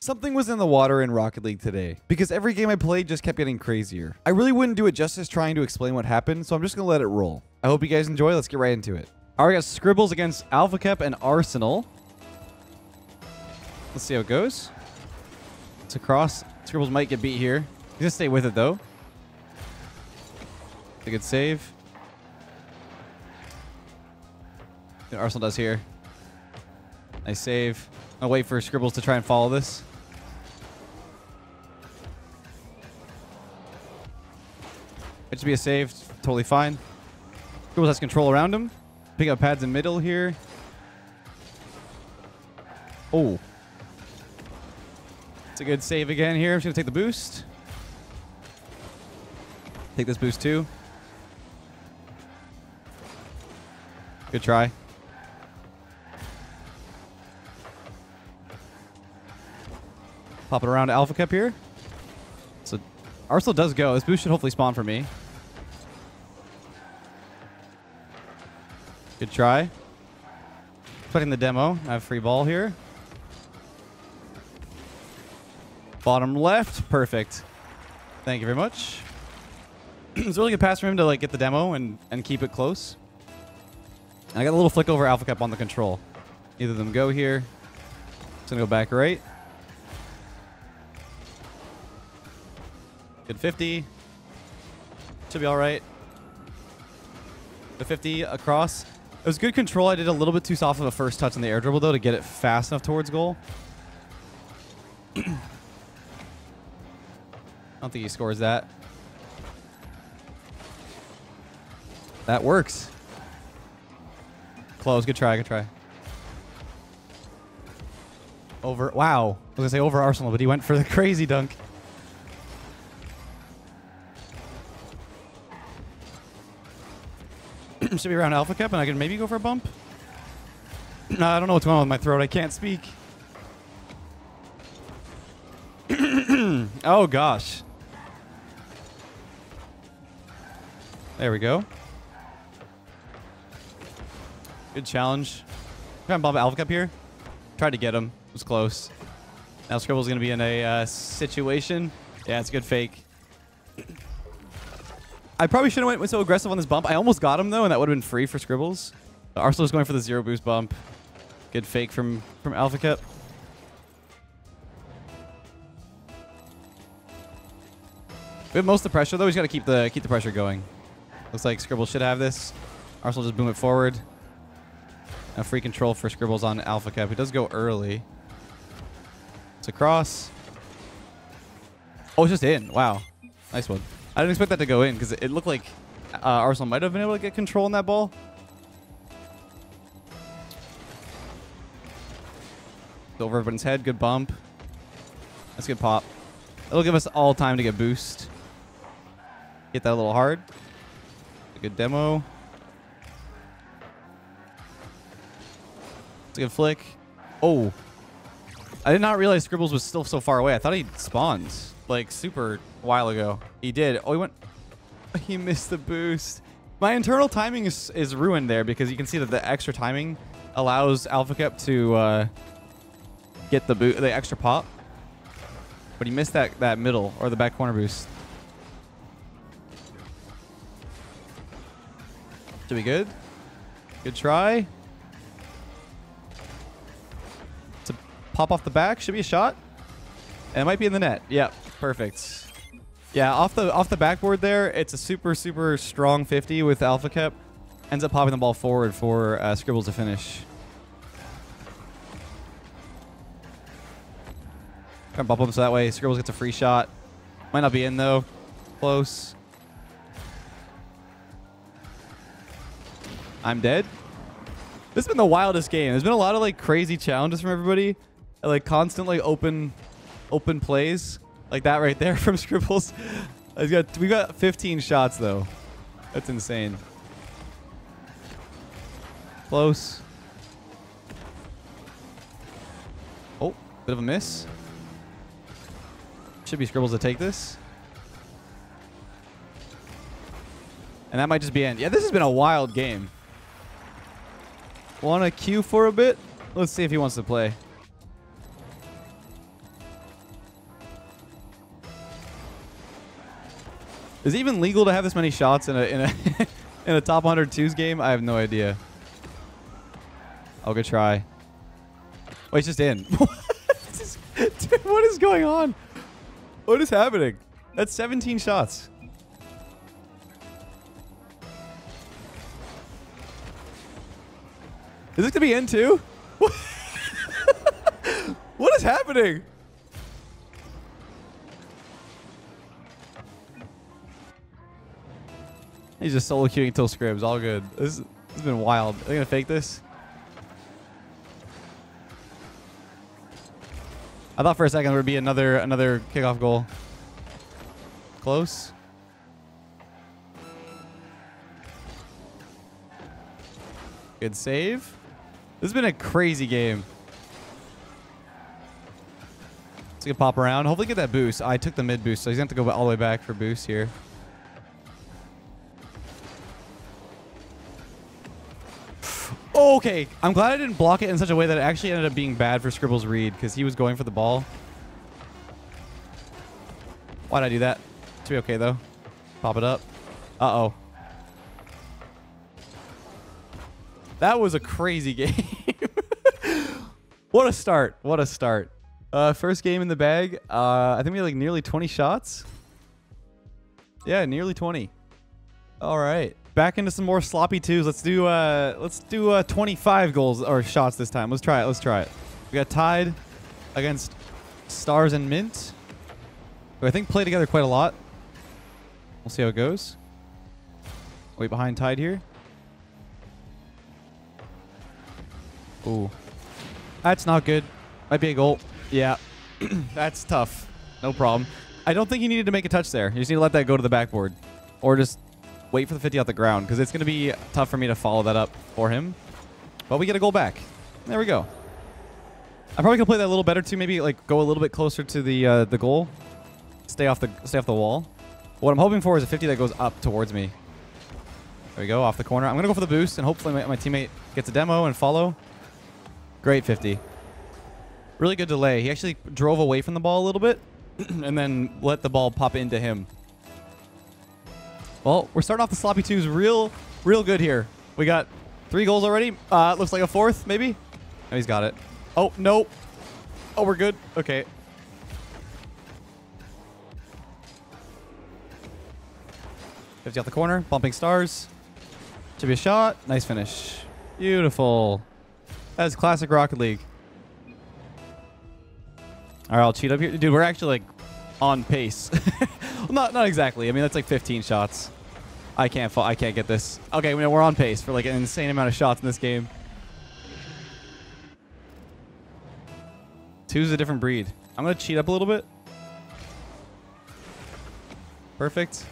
Something was in the water in Rocket League today, because every game I played just kept getting crazier. I really wouldn't do it justice trying to explain what happened, so I'm just gonna let it roll. I hope you guys enjoy, let's get right into it. All right, we got Scribbles against Alpha Cap and Arsenal. Let's see how it goes. It's across. Scribbles might get beat here. He's gonna stay with it though. A good save. Arsenal does here. Nice save. I'll wait for Scribbles to try and follow this. It should be a save. Totally fine. Scribbles has control around him. Pick up pads in middle here. Oh. It's a good save again here. I'm just going to take the boost. Take this boost too. Good try. Pop it around to Alpha Cap here. Arsenal does go. This boost should hopefully spawn for me. Good try. Putting the demo. I have free ball here. Bottom left. Perfect. Thank you very much. it's a really good pass for him to like get the demo and, and keep it close. And I got a little flick over Alpha Cap on the control. Either of them go here. It's going to go back right. Good 50. Should be all right. The 50 across. It was good control. I did a little bit too soft of a first touch on the air dribble, though, to get it fast enough towards goal. I don't think he scores that. That works. Close. Good try. Good try. Over. Wow. I was going to say over Arsenal, but he went for the crazy dunk. Should be around Alpha Cap, and I can maybe go for a bump. no, I don't know what's going on with my throat. I can't speak. oh, gosh. There we go. Good challenge. Trying to bump Alpha Cap here. Tried to get him. It was close. Now Scribble's going to be in a uh, situation. Yeah, it's a good fake. I probably shouldn't have went so aggressive on this bump. I almost got him, though, and that would have been free for Scribbles. Arsenal's going for the zero boost bump. Good fake from, from Alpha Cap. We have most of the pressure, though. He's got to keep the keep the pressure going. Looks like Scribbles should have this. Arsenal just boom it forward. A free control for Scribbles on Alpha Cap. He does go early. It's a cross. Oh, it's just in. Wow. Nice one. I didn't expect that to go in because it looked like uh, Arsenal might have been able to get control in that ball. Over everyone's head. Good bump. That's a good pop. It'll give us all time to get boost. Hit that a little hard. A good demo. It's a good flick. Oh. I did not realize Scribbles was still so far away. I thought he spawned like super while ago. He did. Oh, he went. He missed the boost. My internal timing is, is ruined there because you can see that the extra timing allows Alpha Cap to uh, get the boot, the extra pop. But he missed that that middle or the back corner boost. Should be good. Good try. To pop off the back should be a shot. And it might be in the net. Yep, perfect. Yeah, off the off the backboard there, it's a super, super strong 50 with Alpha Cap. Ends up popping the ball forward for uh, Scribbles to finish. Try and bump him so that way Scribbles gets a free shot. Might not be in though. Close. I'm dead. This has been the wildest game. There's been a lot of like crazy challenges from everybody. Like constantly open open plays. Like that right there from Scribbles. Got, we got 15 shots, though. That's insane. Close. Oh, bit of a miss. Should be Scribbles to take this. And that might just be end. Yeah, this has been a wild game. Want to queue for a bit? Let's see if he wants to play. Is it even legal to have this many shots in a in a in a top 102s game? I have no idea. I'll go try. Oh, he's just in. Dude, what is going on? What is happening? That's 17 shots. Is this gonna be in too? what is happening? He's just solo queuing until scribs. All good. This, this has been wild. Are they gonna fake this? I thought for a second there would be another another kickoff goal. Close. Good save. This has been a crazy game. Let's get pop around. Hopefully get that boost. I took the mid boost, so he's going to have to go all the way back for boost here. Okay. I'm glad I didn't block it in such a way that it actually ended up being bad for Scribble's read because he was going for the ball. Why'd I do that? Should be okay, though. Pop it up. Uh-oh. That was a crazy game. what a start. What a start. Uh, first game in the bag. Uh, I think we had like nearly 20 shots. Yeah, nearly 20. All right. Back into some more sloppy twos. Let's do uh let's do uh 25 goals or shots this time. Let's try it. Let's try it. We got Tide against Stars and Mint. Who I think play together quite a lot. We'll see how it goes. Wait behind Tide here. Ooh. That's not good. Might be a goal. Yeah. That's tough. No problem. I don't think you needed to make a touch there. You just need to let that go to the backboard. Or just wait for the 50 off the ground. Because it's going to be tough for me to follow that up for him. But we get a goal back. There we go. I'm probably to play that a little better too. Maybe like go a little bit closer to the uh, the goal. Stay off the stay off the wall. What I'm hoping for is a 50 that goes up towards me. There we go, off the corner. I'm going to go for the boost, and hopefully my, my teammate gets a demo and follow. Great 50. Really good delay. He actually drove away from the ball a little bit and then let the ball pop into him. Well, we're starting off the sloppy twos real, real good here. We got three goals already. Uh, looks like a fourth, maybe. Oh, he's got it. Oh, no. Oh, we're good. Okay. Fifty off the corner. Bumping stars. Should be a shot. Nice finish. Beautiful. That's classic Rocket League. All right, I'll cheat up here. Dude, we're actually like on pace. not not exactly. I mean, that's like 15 shots. I can't fall. I can't get this. Okay, we're on pace for like an insane amount of shots in this game. Two's a different breed. I'm gonna cheat up a little bit. Perfect.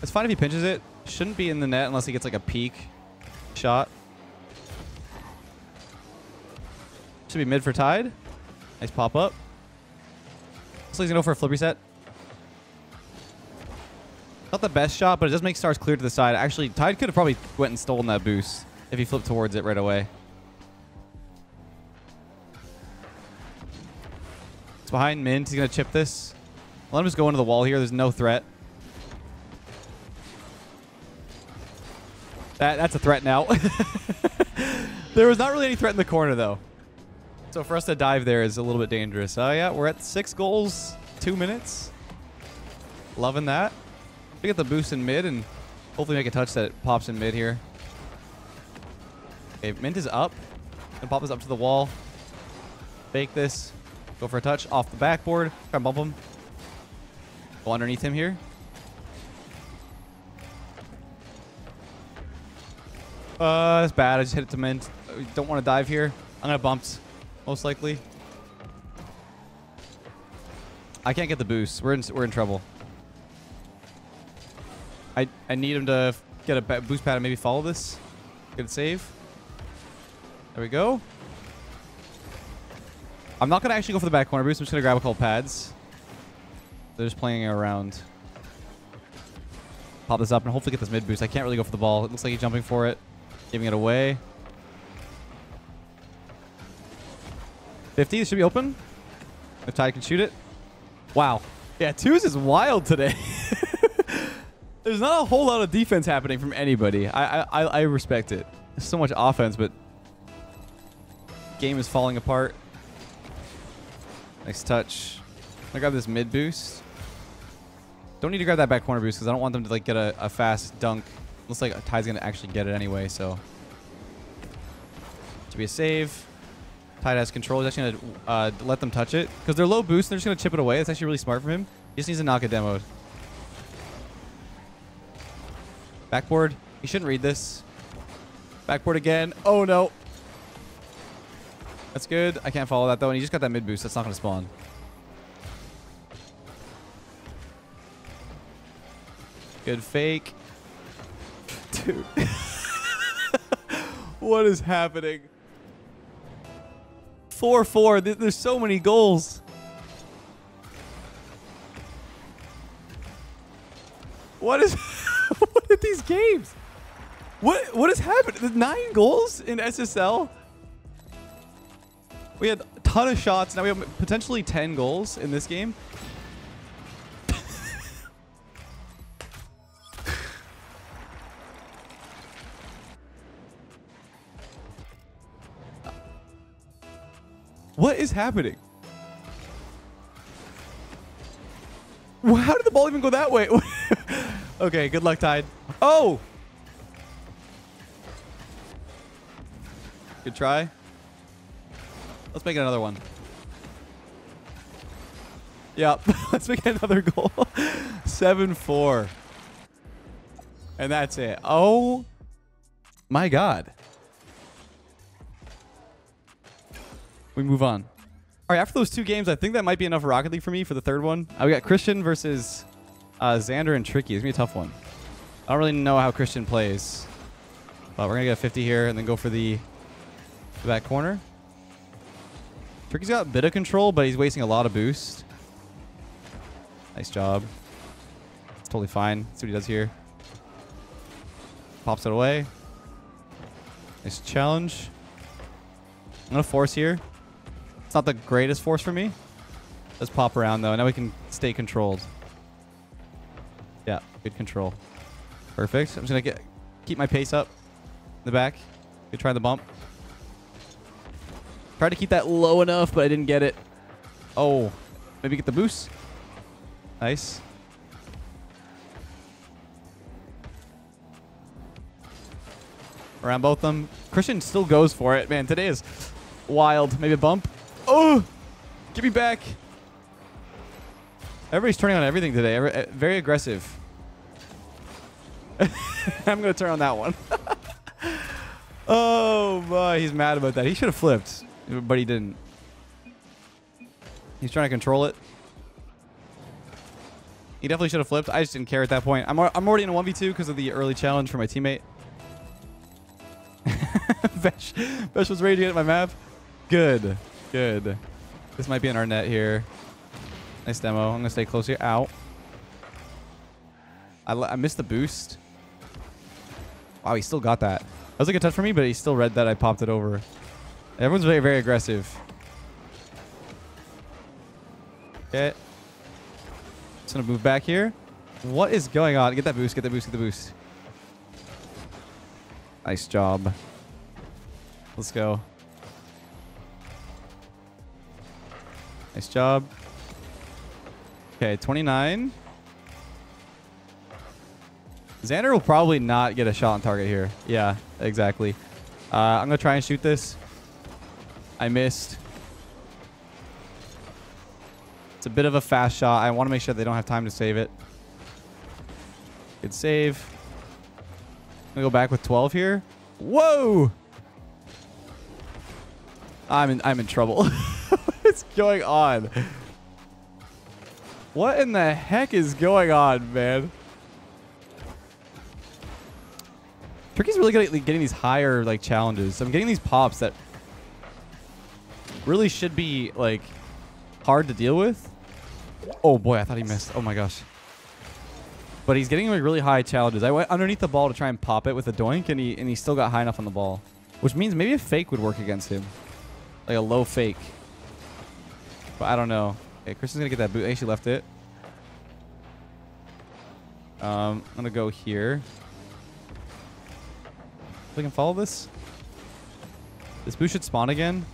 It's fine if he pinches it. Shouldn't be in the net unless he gets like a peak shot. Should be mid for Tide. Nice pop up. Like he's to go for a flip reset. Not the best shot, but it does make stars clear to the side. Actually, Tide could have probably went and stolen that boost if he flipped towards it right away. It's behind Mint. He's going to chip this. Let him just go into the wall here. There's no threat. That, that's a threat now. there was not really any threat in the corner, though. So for us to dive there is a little bit dangerous. Oh, uh, yeah, we're at six goals, two minutes. Loving that. Get the boost in mid and hopefully make a touch that pops in mid here. Okay, Mint is up. And pop this up to the wall. Fake this. Go for a touch off the backboard. Try and bump him. Go underneath him here. Uh, that's bad. I just hit it to Mint. Don't want to dive here. I'm going to bump most likely. I can't get the boost. We're in we're in trouble. I I need him to get a boost pad and maybe follow this. Good save. There we go. I'm not gonna actually go for the back corner boost. I'm just gonna grab a couple pads. They're just playing around. Pop this up and hopefully get this mid boost. I can't really go for the ball. It looks like he's jumping for it, giving it away. 50, this should be open. If Tide can shoot it. Wow. Yeah, twos is wild today. There's not a whole lot of defense happening from anybody. I I, I respect it. There's so much offense, but game is falling apart. Nice touch. I grab this mid boost. Don't need to grab that back corner boost because I don't want them to like get a, a fast dunk. Looks like Ty's gonna actually get it anyway, so to be a save. Ty has control. He's actually gonna uh, let them touch it because they're low boost. And they're just gonna chip it away. It's actually really smart from him. He just needs to knock it demoed. Backboard. He shouldn't read this. Backboard again. Oh no. That's good. I can't follow that though. And he just got that mid boost. That's not gonna spawn. Good fake. Dude. what is happening? 4-4. There's so many goals. What is are these games? What what has happened? The Nine goals in SSL? We had a ton of shots. Now we have potentially 10 goals in this game. What is happening? How did the ball even go that way? okay, good luck, Tide. Oh! Good try. Let's make another one. Yep. Let's make another goal. 7-4. And that's it. Oh my god. we move on. All right, after those two games, I think that might be enough Rocket League for me for the third one. We got Christian versus uh, Xander and Tricky. It's going to be a tough one. I don't really know how Christian plays. But we're going to get a 50 here and then go for the, the back corner. Tricky's got a bit of control, but he's wasting a lot of boost. Nice job. It's totally fine. See what he does here. Pops it away. Nice challenge. I'm going to force here. It's not the greatest force for me. Let's pop around though. Now we can stay controlled. Yeah, good control. Perfect. I'm just gonna get keep my pace up in the back. Good try the bump. Tried to keep that low enough, but I didn't get it. Oh, maybe get the boost. Nice. Around both of them. Christian still goes for it. Man, today is wild. Maybe a bump. Oh! Give me back. Everybody's turning on everything today. Eh, very aggressive. I'm going to turn on that one. oh, my. He's mad about that. He should have flipped, but he didn't. He's trying to control it. He definitely should have flipped. I just didn't care at that point. I'm, I'm already in a 1v2 because of the early challenge for my teammate. Vesh, Vesh was to get my map. Good. Good. This might be in our net here. Nice demo. I'm going to stay close here. Out. I, I missed the boost. Wow, he still got that. That was a good touch for me, but he still read that I popped it over. Everyone's very, very aggressive. Okay. Just going to move back here. What is going on? Get that boost. Get that boost. Get the boost. Nice job. Let's go. Nice job. Okay, 29. Xander will probably not get a shot on target here. Yeah, exactly. Uh, I'm going to try and shoot this. I missed. It's a bit of a fast shot. I want to make sure they don't have time to save it. Good save. I'm going to go back with 12 here. Whoa! I'm in, I'm in trouble. What's going on? What in the heck is going on, man? Turkey's really good at getting these higher like challenges. I'm getting these pops that really should be like hard to deal with. Oh boy, I thought he missed. Oh my gosh. But he's getting like really high challenges. I went underneath the ball to try and pop it with a doink, and he and he still got high enough on the ball, which means maybe a fake would work against him, like a low fake. But I don't know. Okay, Kristen's gonna get that boot. Hey, she left it. Um, I'm gonna go here. If we can follow this. This boot should spawn again.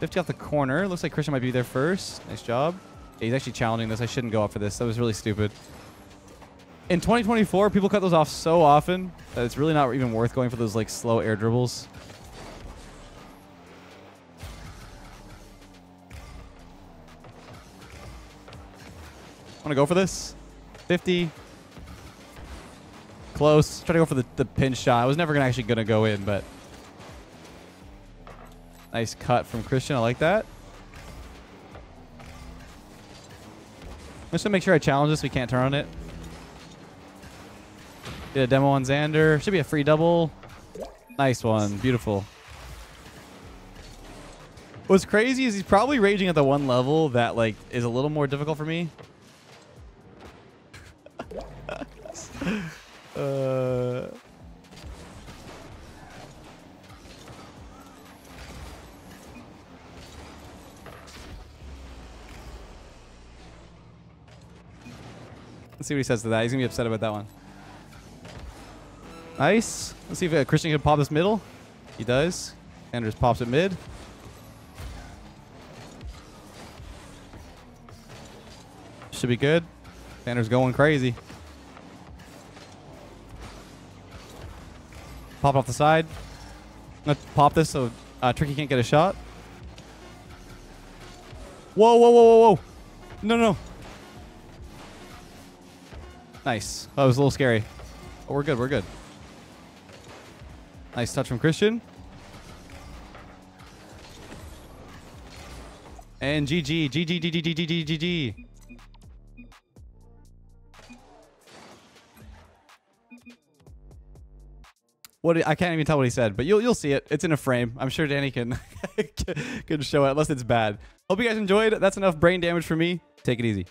50 off the corner. Looks like Christian might be there first. Nice job. Yeah, he's actually challenging this. I shouldn't go up for this. That was really stupid. In 2024, people cut those off so often that it's really not even worth going for those like slow air dribbles. Want to go for this? 50. Close. Try to go for the, the pin shot. I was never gonna actually going to go in, but... Nice cut from Christian. I like that. I'm just going to make sure I challenge this. We can't turn on it. Get a demo on Xander. Should be a free double. Nice one. Beautiful. What's crazy is he's probably raging at the one level that like is a little more difficult for me. Uh... Let's see what he says to that. He's going to be upset about that one. Nice. Let's see if uh, Christian can pop this middle. He does. Anders pops it mid. Should be good. Anders going crazy. Pop off the side. Let's pop this so uh, Tricky can't get a shot. Whoa, whoa, whoa, whoa, whoa. No, no. Nice. That was a little scary. But we're good, we're good. Nice touch from Christian. And GG, GG, GG, GG, GG, GG. What I can't even tell what he said, but you'll you'll see it. It's in a frame. I'm sure Danny can can show it unless it's bad. Hope you guys enjoyed. That's enough brain damage for me. Take it easy.